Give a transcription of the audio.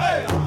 哎呀。